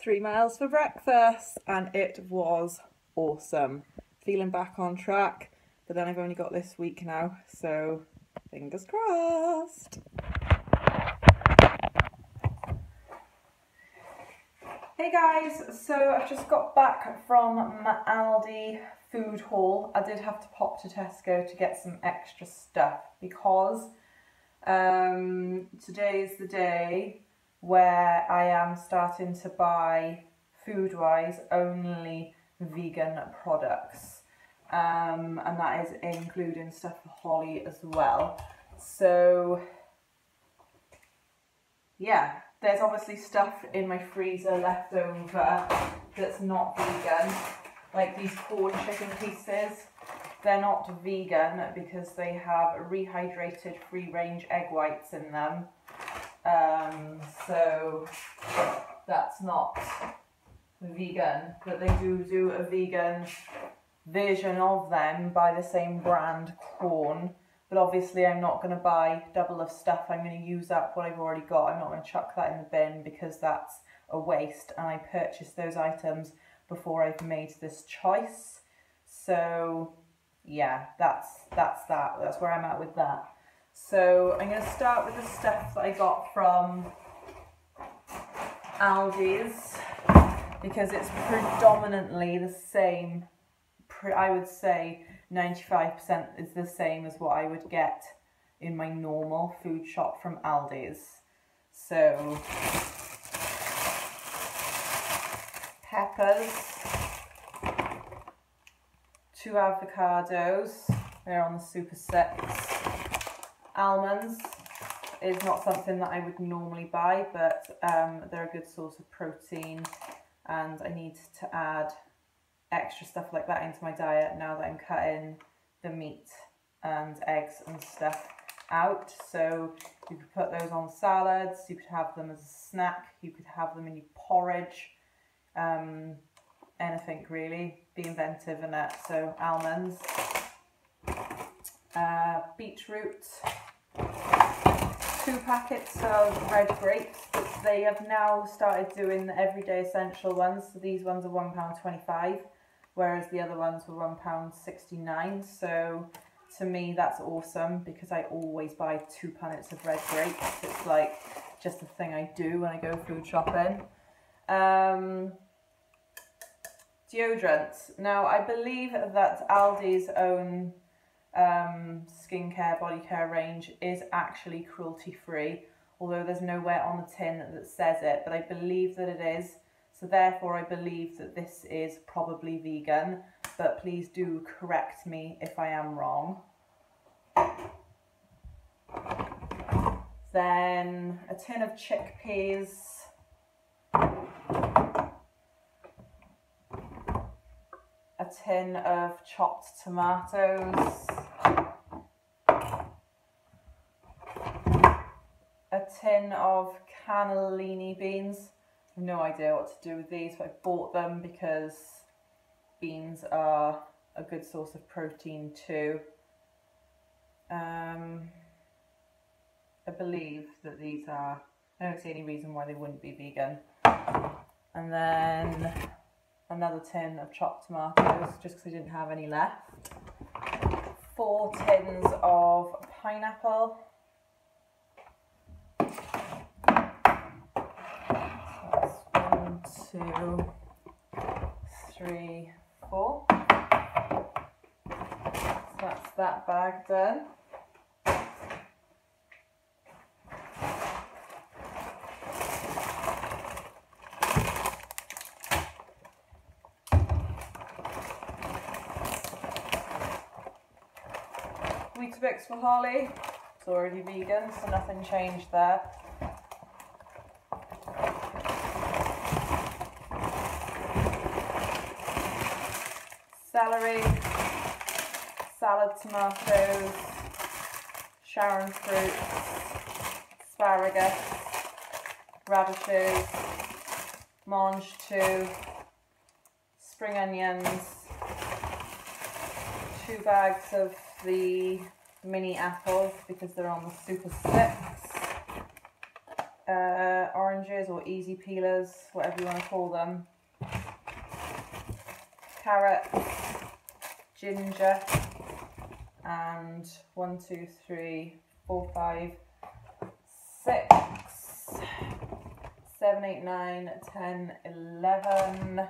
three miles for breakfast and it was awesome. Feeling back on track, but then I've only got this week now, so fingers crossed. Hey guys, so I've just got back from my Aldi food haul. I did have to pop to Tesco to get some extra stuff because um, today is the day where I am starting to buy food-wise only vegan products. Um, and that is including stuff for Holly as well. So, yeah, there's obviously stuff in my freezer left over that's not vegan, like these Quorn chicken pieces. They're not vegan because they have rehydrated free range egg whites in them. Um, so that's not vegan, but they do do a vegan version of them by the same brand, Quorn. But obviously I'm not going to buy double of stuff. I'm going to use up what I've already got. I'm not going to chuck that in the bin because that's a waste. And I purchased those items before I've made this choice. So yeah, that's that's that. That's where I'm at with that. So I'm going to start with the stuff that I got from Aldi's because it's predominantly the same. I would say 95% is the same as what I would get in my normal food shop from Aldi's. So peppers, two avocados, they're on the super six. Almonds is not something that I would normally buy, but um, they're a good source of protein and I need to add extra stuff like that into my diet now that I'm cutting the meat and eggs and stuff out. So you could put those on salads, you could have them as a snack, you could have them in your porridge, um, anything really, be inventive in it. So almonds, uh, beetroot, two packets of red grapes. They have now started doing the everyday essential ones. So these ones are £1.25 whereas the other ones were £1.69. So to me, that's awesome because I always buy two pallets of red grapes. It's like just a thing I do when I go food shopping. Um, deodorants. Now, I believe that Aldi's own um, skincare, body care range is actually cruelty free, although there's nowhere on the tin that says it, but I believe that it is. So therefore I believe that this is probably vegan, but please do correct me if I am wrong. Then a tin of chickpeas. A tin of chopped tomatoes. A tin of cannellini beans no idea what to do with these, but I bought them because beans are a good source of protein too. Um, I believe that these are, I don't see any reason why they wouldn't be vegan. And then another tin of chopped tomatoes, just because I didn't have any left. Four tins of pineapple. Two, three, four. So that's that bag done. Weetabix for Holly. It's already vegan, so nothing changed there. Celery, salad tomatoes, Sharon fruits, asparagus, radishes, mange tout, spring onions, two bags of the mini apples because they're on the super six, uh, oranges or easy peelers, whatever you want to call them. Carrots, ginger, and one, two, three, four, five, six, seven, eight, nine, ten, eleven,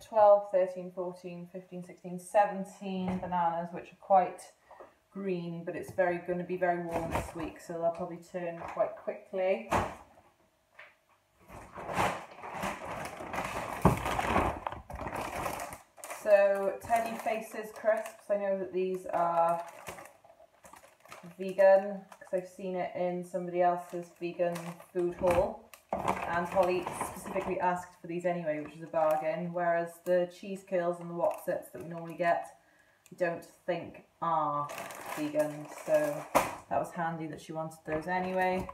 twelve, thirteen, fourteen, fifteen, sixteen, seventeen bananas, which are quite green, but it's very going to be very warm this week, so they'll probably turn quite quickly. So Teddy Faces crisps, I know that these are vegan because I've seen it in somebody else's vegan food haul and Holly specifically asked for these anyway, which is a bargain, whereas the cheese curls and the Wotsits that we normally get I don't think are vegan, so that was handy that she wanted those anyway.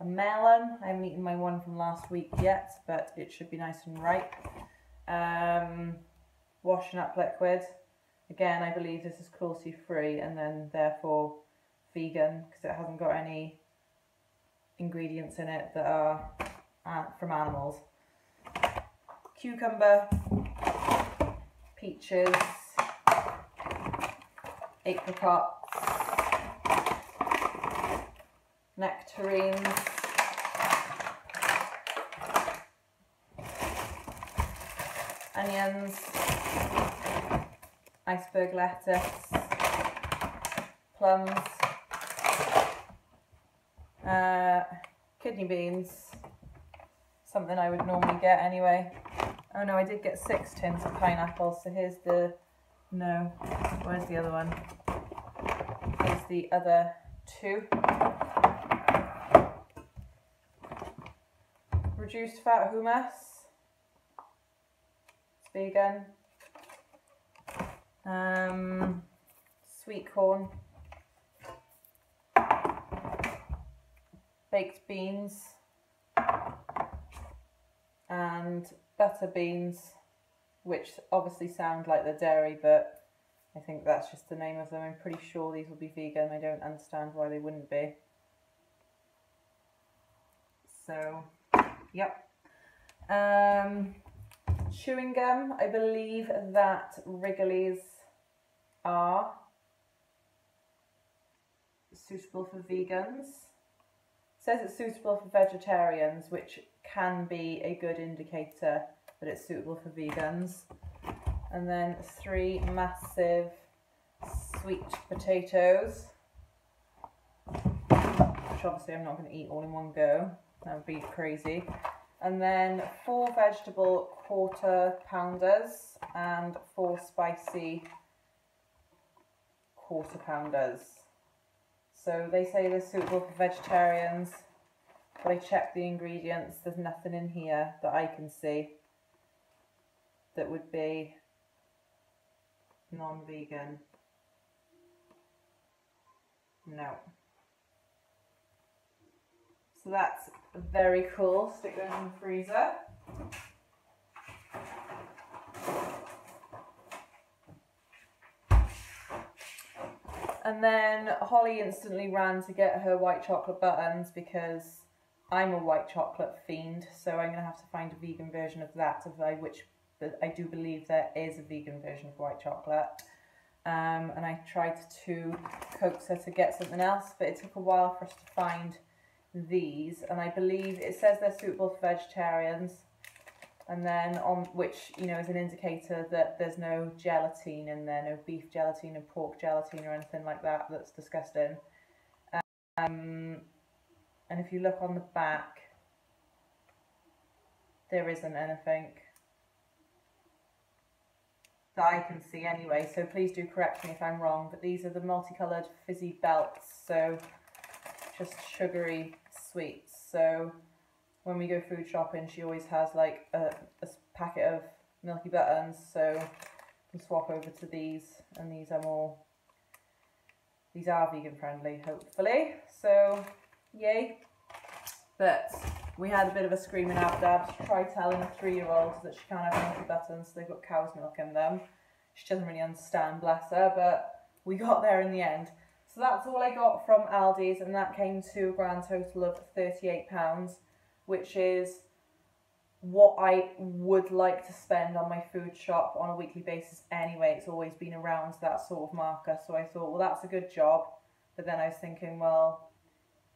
A melon, I haven't eaten my one from last week yet, but it should be nice and ripe. Um, washing up liquid, again I believe this is cruelty free and then therefore vegan because it hasn't got any ingredients in it that are uh, from animals. Cucumber, peaches, apricots, nectarines, onions, iceberg lettuce, plums, uh, kidney beans, something I would normally get anyway. Oh no, I did get six tins of pineapples, so here's the no. Where's the other one? Here's the other two. Reduced fat hummus. Vegan. Um, sweet corn. Baked beans. And butter beans which obviously sound like the dairy, but I think that's just the name of them. I'm pretty sure these will be vegan. I don't understand why they wouldn't be. So, yep. Um, chewing gum, I believe that Wrigley's are suitable for vegans. It says it's suitable for vegetarians, which can be a good indicator that it's suitable for vegans. And then three massive sweet potatoes, which obviously I'm not going to eat all in one go. That would be crazy. And then four vegetable quarter pounders and four spicy quarter pounders. So they say they're suitable for vegetarians, but I checked the ingredients. There's nothing in here that I can see that would be non-vegan. No. So that's very cool. Stick those in the freezer. And then Holly instantly ran to get her white chocolate buttons because I'm a white chocolate fiend, so I'm going to have to find a vegan version of that, of which I do believe there is a vegan version of white chocolate. Um, and I tried to coax her to get something else, but it took a while for us to find these. And I believe it says they're suitable for vegetarians. And then on which, you know, is an indicator that there's no gelatine in there, no beef gelatine or pork gelatine or anything like that that's disgusting. Um, and if you look on the back, there isn't anything that I can see anyway, so please do correct me if I'm wrong, but these are the multicoloured fizzy belts, so just sugary sweets. So when we go food shopping, she always has like a, a packet of Milky Buttons, so we swap over to these, and these are more, these are vegan friendly, hopefully, so yay. But we had a bit of a screaming dad to try telling a three-year-old that she can't have milky buttons, they've got cow's milk in them. She doesn't really understand, bless her, but we got there in the end. So that's all I got from Aldi's, and that came to a grand total of £38, which is what I would like to spend on my food shop on a weekly basis anyway. It's always been around that sort of marker. So I thought, well, that's a good job. But then I was thinking, well,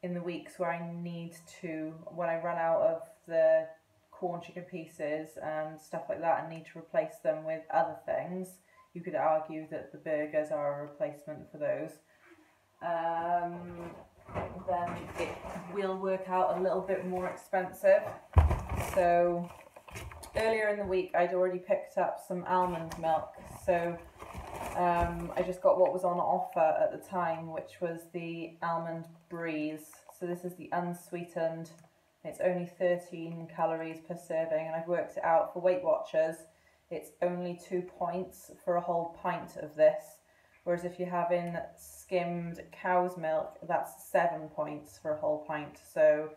in the weeks where I need to, when I run out of the Quorn chicken pieces and stuff like that and need to replace them with other things, you could argue that the burgers are a replacement for those. Um, then it will work out a little bit more expensive. So earlier in the week, I'd already picked up some almond milk. So um, I just got what was on offer at the time, which was the almond breeze. So this is the unsweetened. It's only 13 calories per serving, and I've worked it out for Weight Watchers. It's only two points for a whole pint of this. Whereas if you're having skimmed cow's milk, that's seven points for a whole pint. So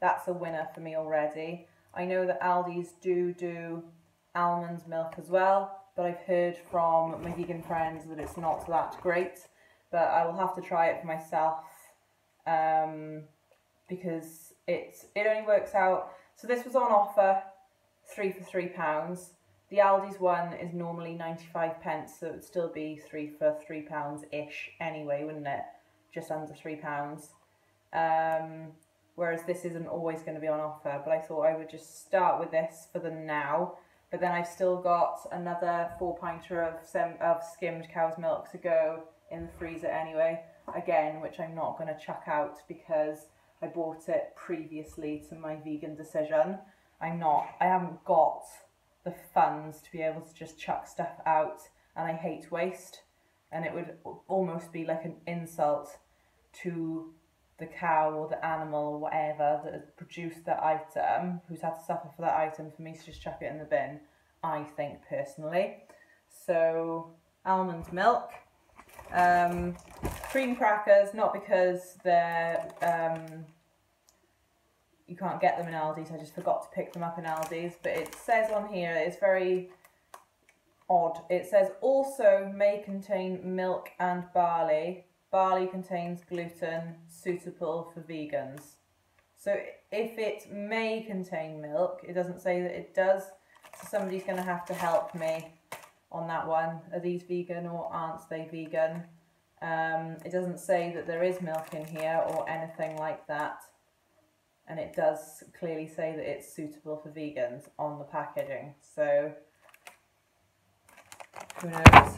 that's a winner for me already. I know that Aldi's do do almond milk as well, but I've heard from my vegan friends that it's not that great. But I will have to try it for myself um, because it's it only works out. So this was on offer, three for three pounds. The Aldi's one is normally 95 pence, so it'd still be three for three pounds ish anyway, wouldn't it? Just under three pounds. Um, whereas this isn't always going to be on offer, but I thought I would just start with this for the now. But then I've still got another four pinter of, sem- of skimmed cow's milk to go in the freezer anyway, again, which I'm not going to chuck out because I bought it previously to my vegan decision. I'm not, I haven't got the funds to be able to just chuck stuff out and I hate waste. And it would almost be like an insult to the cow or the animal or whatever that has produced that item who's had to suffer for that item for me to just chuck it in the bin I think personally. So almond milk um, cream crackers not because they're um, you can't get them in Aldi, so I just forgot to pick them up in Aldi's. But it says on here, it's very odd. It says also may contain milk and barley. Barley contains gluten, suitable for vegans. So if it may contain milk, it doesn't say that it does. So somebody's going to have to help me on that one. Are these vegan or aren't they vegan? Um, it doesn't say that there is milk in here or anything like that and it does clearly say that it's suitable for vegans on the packaging. So who knows?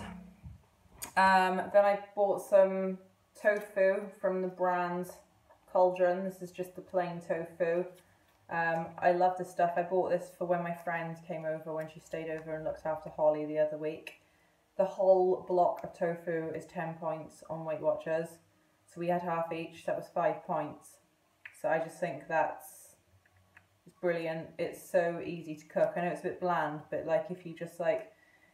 Um, then I bought some tofu from the brand Cauldron. This is just the plain tofu. Um, I love this stuff. I bought this for when my friend came over when she stayed over and looked after Holly the other week. The whole block of tofu is 10 points on Weight Watchers. So we had half each, that was five points. So I just think that's it's brilliant. It's so easy to cook. I know it's a bit bland, but like if you just like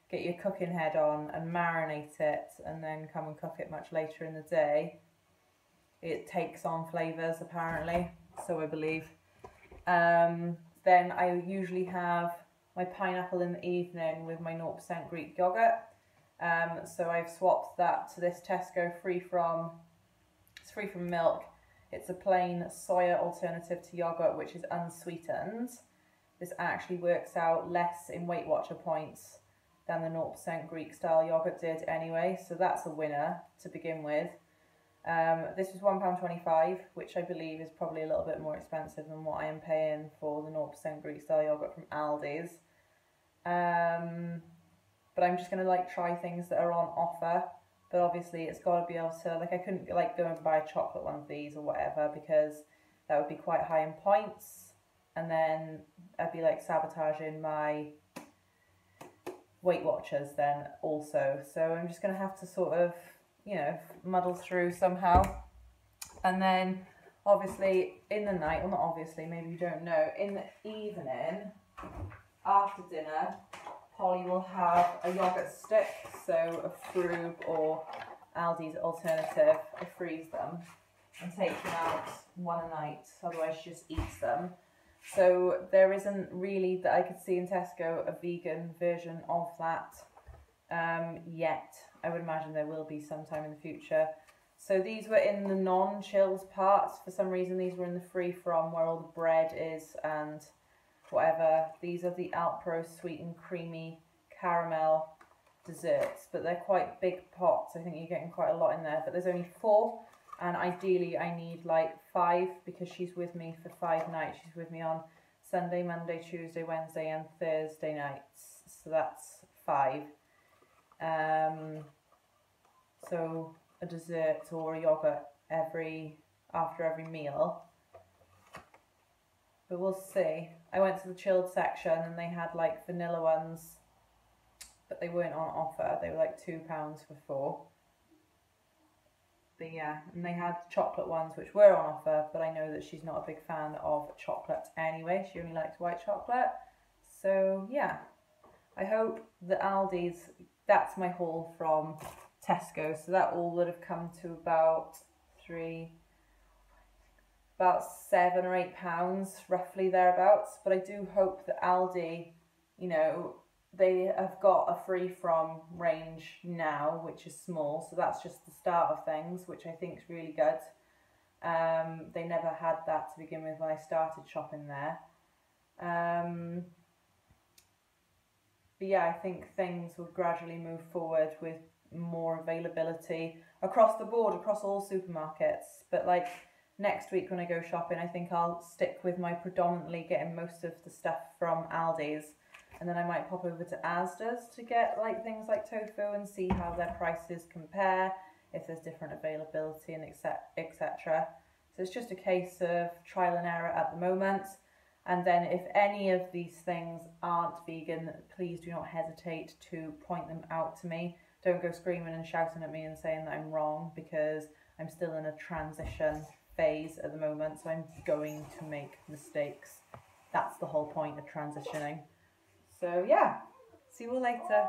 get your cooking head on and marinate it and then come and cook it much later in the day, it takes on flavours apparently, so I believe. Um, then I usually have my pineapple in the evening with my 0% Greek yogurt. Um, so I've swapped that to this Tesco free from, it's free from milk it's a plain soya alternative to yogurt, which is unsweetened. This actually works out less in Weight Watcher points than the 0% Greek style yogurt did anyway, so that's a winner to begin with. Um, this was £1.25, which I believe is probably a little bit more expensive than what I am paying for the 0% Greek style yogurt from Aldi's. Um, but I'm just going to like try things that are on offer but obviously it's got to be able to like I couldn't like go and buy a chocolate one of these or whatever because that would be quite high in points. And then I'd be like sabotaging my Weight Watchers then also. So I'm just gonna have to sort of you know muddle through somehow. And then obviously in the night well not obviously maybe you don't know in the evening after dinner Holly will have a yogurt stick, so a Frube or Aldi's alternative. I freeze them and take them out one a night, otherwise she just eats them. So there isn't really that I could see in Tesco a vegan version of that um, yet. I would imagine there will be sometime in the future. So these were in the non-chilled parts. For some reason, these were in the free from where all the bread is and whatever. These are the Alpro sweet and creamy caramel desserts, but they're quite big pots. I think you're getting quite a lot in there, but there's only four. And ideally, I need like five because she's with me for five nights. She's with me on Sunday, Monday, Tuesday, Wednesday, and Thursday nights. So that's five. Um, so a dessert or a yogurt every after every meal. But we'll see. I went to the chilled section and they had like vanilla ones, but they weren't on offer. They were like two pounds for four. But yeah, and they had chocolate ones which were on offer, but I know that she's not a big fan of chocolate anyway. She only likes white chocolate. So yeah, I hope the Aldi's, that's my haul from Tesco. So that all would have come to about three, about seven or eight pounds, roughly thereabouts. But I do hope that Aldi, you know, they have got a free from range now, which is small. So that's just the start of things, which I think is really good. Um, they never had that to begin with when I started shopping there. Um, but yeah, I think things will gradually move forward with more availability across the board, across all supermarkets. But like next week when I go shopping, I think I'll stick with my predominantly getting most of the stuff from Aldi's and then I might pop over to Asda's to get like things like tofu and see how their prices compare, if there's different availability and etc. So it's just a case of trial and error at the moment. And then if any of these things aren't vegan, please do not hesitate to point them out to me. Don't go screaming and shouting at me and saying that I'm wrong because I'm still in a transition phase at the moment, so I'm going to make mistakes. That's the whole point of transitioning. So yeah, see you all later.